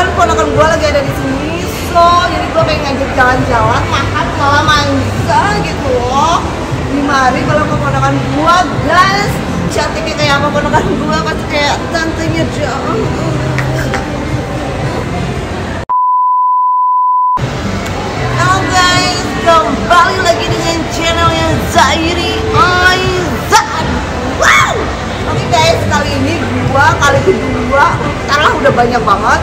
kebetulan ponakan gue lagi ada di sini so jadi gue pengen ngajak jalan-jalan makan malah mangga gitu loh. Di mari kalau ke ponakan gue guys. Cantiknya kayak apa ponakan gue pasti kayak tantenya dong Halo guys, kembali lagi dengan Zairi Wow! Guys, kali ini gua kali kedua Karena udah banyak banget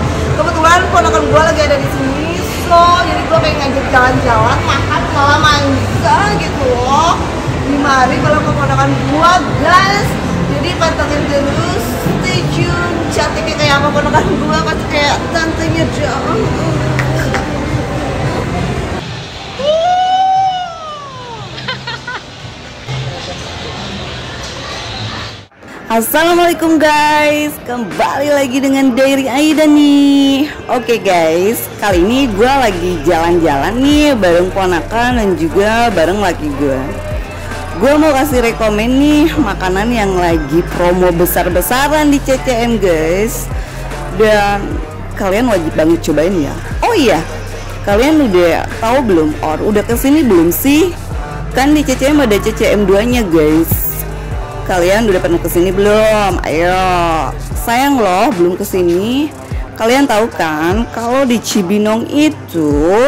ponakan gua lagi ada di sini So, jadi gua pengen ngajak jalan-jalan Makan malah mangga gitu loh. Di mari kalau ke ponakan gua guys. Jadi pantengin terus Stay tune Cantiknya kayak apa ponakan gua Pasti kayak tantenya dong Assalamualaikum guys, kembali lagi dengan Diary Aida nih. Oke guys, kali ini gue lagi jalan-jalan nih bareng ponakan dan juga bareng laki gue Gue mau kasih rekomen nih makanan yang lagi promo besar-besaran di CCM guys. Dan kalian wajib banget cobain ya. Oh iya, kalian udah tahu belum? Or udah ke sini belum sih? Kan di CCM ada CCM 2 nya guys Kalian udah pernah ke sini belum? Ayo, sayang loh belum ke sini. Kalian tahu kan kalau di Cibinong itu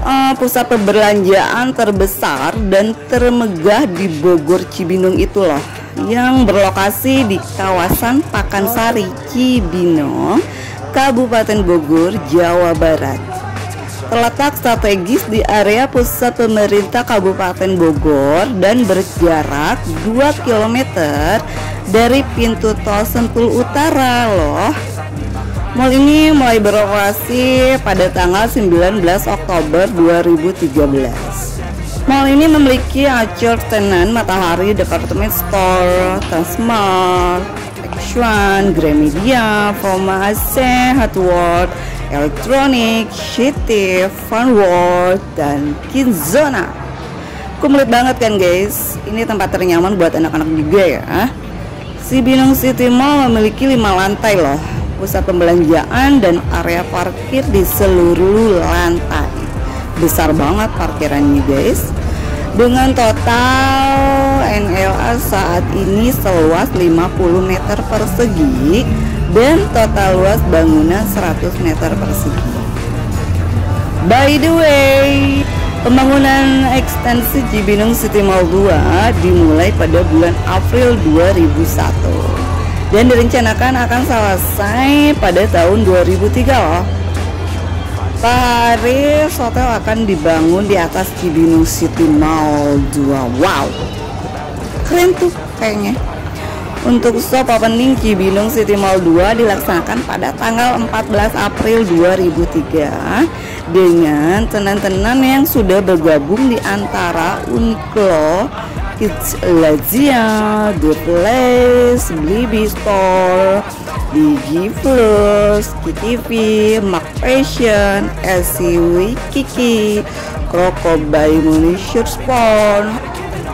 uh, pusat perbelanjaan terbesar dan termegah di Bogor Cibinong itu loh, yang berlokasi di kawasan Pakansari Cibinong, Kabupaten Bogor, Jawa Barat terletak strategis di area pusat pemerintah Kabupaten Bogor dan berjarak 2 km dari pintu tol Sentul Utara loh. Mall ini mulai beroperasi pada tanggal 19 Oktober 2013. Mall ini memiliki acur tenan Matahari Department Store, Transmart, Xuan, Gramedia, Foma AC, Hot World, Elektronik, City, Fun World, dan Kinzona. Komplit banget kan guys? Ini tempat ternyaman buat anak-anak juga ya. Si Binong City Mall memiliki 5 lantai loh. Pusat pembelanjaan dan area parkir di seluruh lantai. Besar banget parkirannya guys. Dengan total NLA saat ini seluas 50 meter persegi dan total luas bangunan 100 meter persegi. By the way, pembangunan ekstensi Cibinong City Mall 2 dimulai pada bulan April 2001 dan direncanakan akan selesai pada tahun 2003 loh. Pak Haris Hotel akan dibangun di atas Cibinong City Mall 2. Wow, keren tuh kayaknya. Untuk stop opening Cibinong City Mall 2 dilaksanakan pada tanggal 14 April 2003 dengan tenan-tenan yang sudah bergabung di antara Uniqlo, Kids Lazia, The Place, Blibby Store, Digi Plus, KTV, Mac Fashion, LCW Kiki, Crocodile Munition Spawn,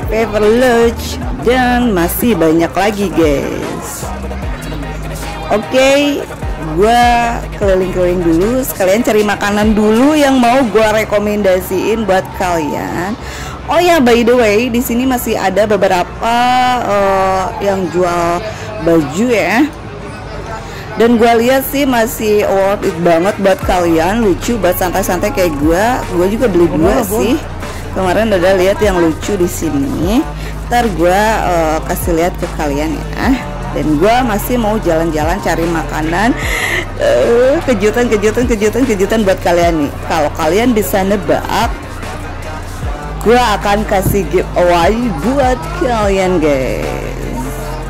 Paper Lodge, dan masih banyak lagi guys. Oke okay, gue keliling-keliling dulu. Sekalian cari makanan dulu yang mau gue rekomendasiin buat kalian. Oh ya by the way di sini masih ada beberapa uh, yang jual baju ya. Dan gue lihat sih masih worth it banget buat kalian. Lucu buat santai-santai kayak gue gue juga beli dua. sih kemarin udah lihat yang lucu di sini. Ntar gue uh, kasih lihat ke kalian ya. Dan gue masih mau jalan-jalan cari makanan. Uh, kejutan kejutan kejutan kejutan buat kalian nih. Kalau kalian bisa nebak gue akan kasih giveaway buat kalian guys.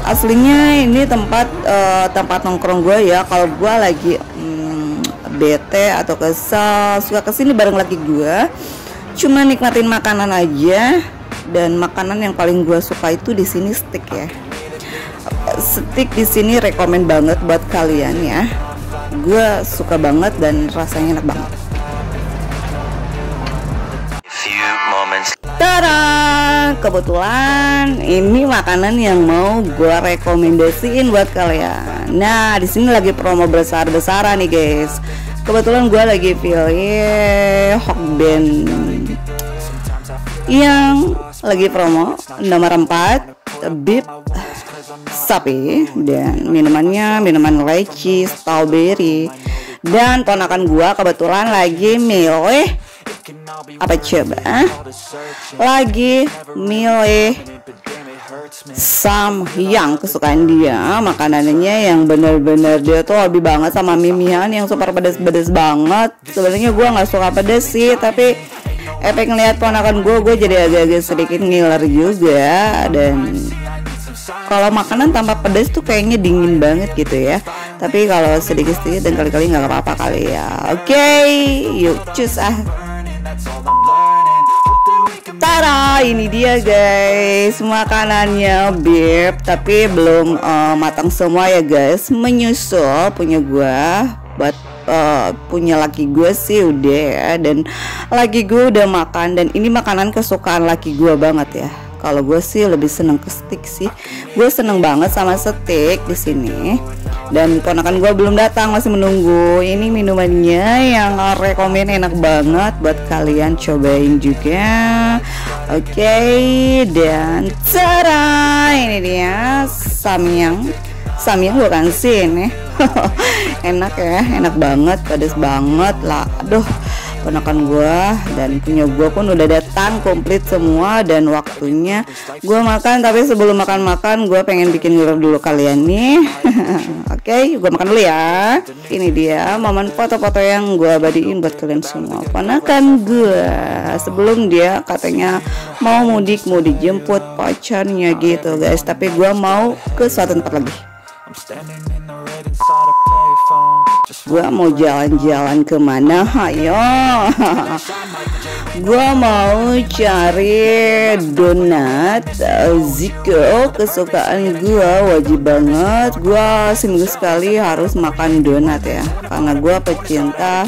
Aslinya ini tempat uh, tempat nongkrong gue ya. Kalau gue lagi hmm, bete atau kesel suka ke sini bareng lagi gue cuma nikmatin makanan aja dan makanan yang paling gue suka itu di sini steak ya. Steak di sini rekomend banget buat kalian ya. Gue suka banget dan rasanya enak banget. Tara, kebetulan ini makanan yang mau gue rekomendasiin buat kalian. Nah, di sini lagi promo besar-besaran nih guys. Kebetulan gue lagi pilih Hokben yang lagi promo nomor 4 Bib sapi. Dan minumannya minuman leci strawberry. Dan ponakan gua kebetulan lagi milih apa coba lagi milih Sam yang kesukaan dia. Makanannya yang bener-bener dia tuh hobi banget sama mimian yang super pedes-pedes banget. Sebenarnya gua nggak suka pedes sih tapi efek ngeliat ponakan gue gue jadi agak-agak sedikit ngiler juga dan kalau makanan tanpa pedas tuh kayaknya dingin banget gitu ya. Tapi kalau sedikit-sedikit dan kali-kali nggak apa-apa kali ya. Oke okay, yuk cus ah. Tara, ini dia guys. Makanannya beb tapi belum uh, matang semua ya guys. Menyusul punya gua buat uh, punya laki gue sih udah ya dan laki gue udah makan dan ini makanan kesukaan laki gue banget ya. Kalau gue sih lebih seneng ke steak sih. Gue seneng banget sama steak di sini. Dan ponakan gue belum datang masih menunggu. Ini minumannya yang rekomen enak banget buat kalian cobain juga. Oke okay, dan cara ini dia samyang. Samyang bukan sih ini enak ya enak banget pedas banget lah. Aduh ponakan gue dan punya gue pun udah datang komplit semua dan waktunya gue makan. Tapi sebelum makan-makan gue pengen bikin ngiler dulu kalian nih. Oke okay, gue makan dulu ya. Ini dia momen foto-foto yang gue abadiin buat kalian semua. Ponakan gue sebelum dia katanya mau mudik mau dijemput pacarnya gitu guys. Tapi gue mau ke suatu tempat lagi Gua mau jalan-jalan ke mana? Ayo. gua mau cari donat Ziko kesukaan gua wajib banget. Gua seminggu sekali harus makan donat ya, karena gua pecinta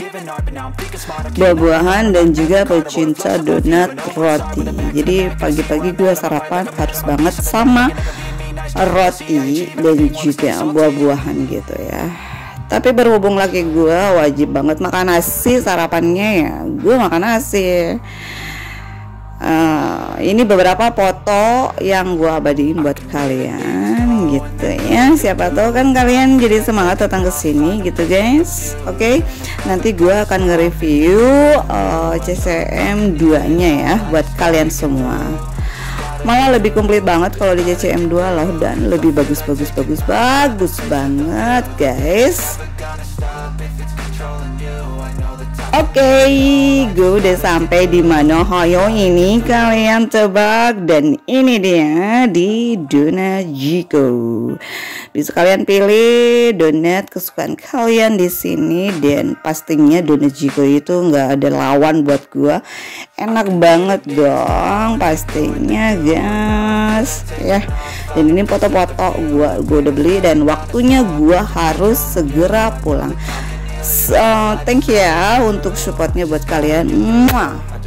buah-buahan dan juga pecinta donat roti. Jadi pagi-pagi gua sarapan harus banget sama roti dan juga buah-buahan gitu ya. Tapi berhubung lagi gue wajib banget makan nasi sarapannya ya gue makan nasi. Uh, ini beberapa foto yang gue abadiin buat kalian gitu ya. Siapa tahu kan kalian jadi semangat datang ke sini gitu guys. Oke okay? nanti gue akan nge-review uh, CCM 2 nya ya buat kalian semua malah lebih komplit banget kalau di CCM 2 loh dan lebih bagus bagus bagus bagus banget guys Oke, okay, gue udah sampai di mana Hoyo ini kalian tebak dan ini dia di Donat Jiko. Bisa kalian pilih donat kesukaan kalian di sini dan pastinya donat Jiko itu nggak ada lawan buat gue. Enak banget dong pastinya guys ya. Dan ini foto-foto gue gue udah beli dan waktunya gue harus segera pulang. So, thank you ya untuk supportnya buat kalian. Mwah.